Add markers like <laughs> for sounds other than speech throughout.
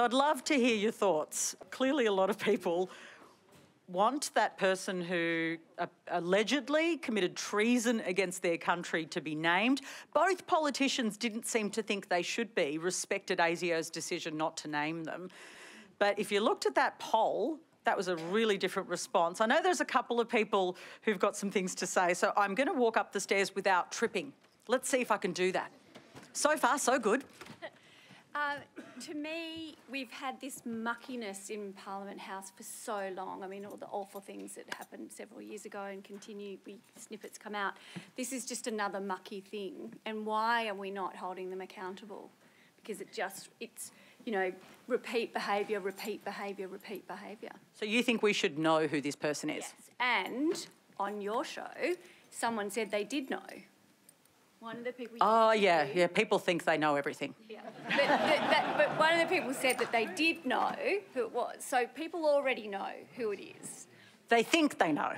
So I'd love to hear your thoughts. Clearly, a lot of people want that person who uh, allegedly committed treason against their country to be named. Both politicians didn't seem to think they should be, respected ASIO's decision not to name them. But if you looked at that poll, that was a really different response. I know there's a couple of people who've got some things to say, so I'm going to walk up the stairs without tripping. Let's see if I can do that. So far, so good. Uh, to me, we've had this muckiness in Parliament House for so long. I mean, all the awful things that happened several years ago and continue, we, snippets come out. This is just another mucky thing. And why are we not holding them accountable? Because it just, it's, you know, repeat behaviour, repeat behaviour, repeat behaviour. So you think we should know who this person is? Yes. And on your show, someone said they did know. One of the people. Oh, yeah, yeah. People think they know everything. Yeah. But, that, but one of the people said that they did know who it was. So people already know who it is. They think they know.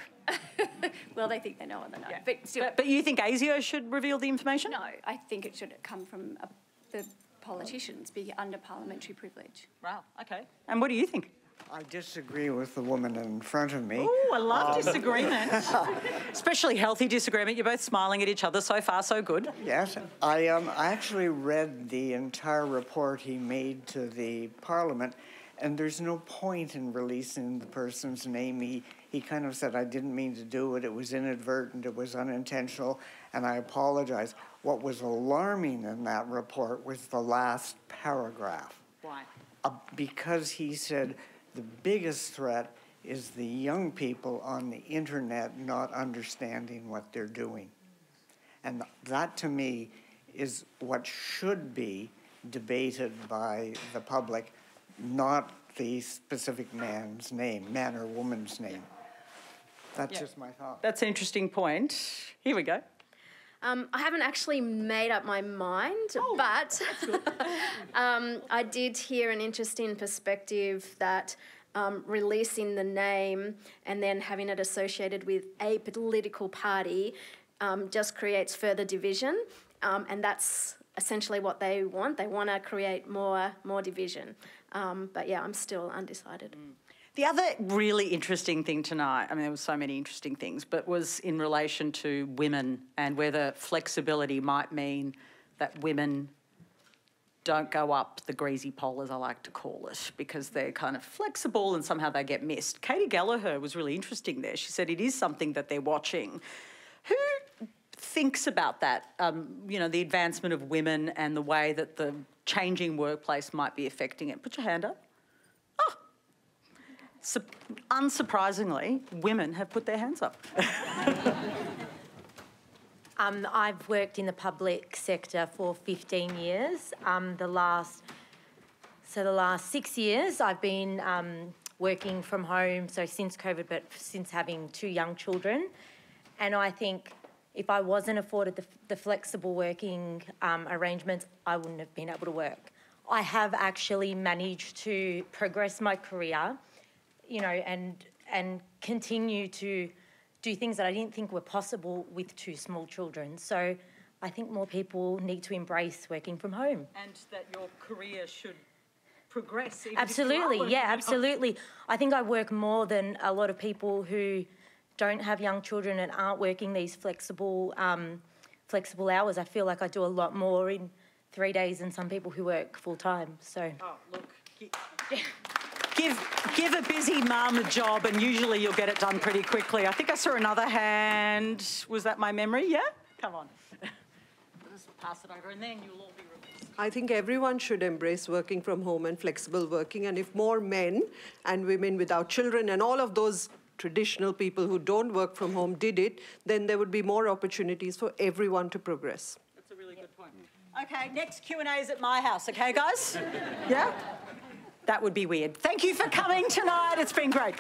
<laughs> well, they think they know and they know. Yeah. But, still, but, but you think ASIO should reveal the information? No, I think it should come from a, the politicians be under parliamentary privilege. Wow, okay. And what do you think? I disagree with the woman in front of me. Oh, I love um, disagreement. <laughs> Especially healthy disagreement. You're both smiling at each other. So far, so good. Yes. I, um, I actually read the entire report he made to the Parliament, and there's no point in releasing the person's name. He, he kind of said, I didn't mean to do it. It was inadvertent. It was unintentional, and I apologize. What was alarming in that report was the last paragraph. Why? Uh, because he said, the biggest threat is the young people on the internet not understanding what they're doing. And that to me is what should be debated by the public, not the specific man's name, man or woman's name. That's yeah. just my thought. That's an interesting point. Here we go. Um, I haven't actually made up my mind, oh, but <laughs> um, I did hear an interesting perspective that um, releasing the name and then having it associated with a political party um, just creates further division, um, and that's essentially what they want. They want to create more more division. Um, but yeah, I'm still undecided. Mm. The other really interesting thing tonight, I mean, there were so many interesting things, but was in relation to women and whether flexibility might mean that women don't go up the greasy pole, as I like to call it, because they're kind of flexible and somehow they get missed. Katy Gallagher was really interesting there. She said it is something that they're watching. Who thinks about that, um, you know, the advancement of women and the way that the changing workplace might be affecting it? Put your hand up. Su unsurprisingly, women have put their hands up. <laughs> um, I've worked in the public sector for 15 years. Um, the last, so the last six years, I've been um, working from home. So since COVID, but since having two young children, and I think if I wasn't afforded the, the flexible working um, arrangements, I wouldn't have been able to work. I have actually managed to progress my career you know, and and continue to do things that I didn't think were possible with two small children. So I think more people need to embrace working from home. And that your career should progress. Absolutely, yeah, absolutely. I think I work more than a lot of people who don't have young children and aren't working these flexible um, flexible hours. I feel like I do a lot more in three days than some people who work full time. So. Oh, look <laughs> give, give a busy mum a job and usually you'll get it done pretty quickly. I think I saw another hand. Was that my memory? Yeah? Come on. <laughs> Just pass it over and then you'll all be released. I think everyone should embrace working from home and flexible working. And if more men and women without children and all of those traditional people who don't work from home did it, then there would be more opportunities for everyone to progress. That's a really good point. Okay, next Q&A is at my house, okay, guys? yeah? That would be weird. Thank you for coming tonight. It's been great.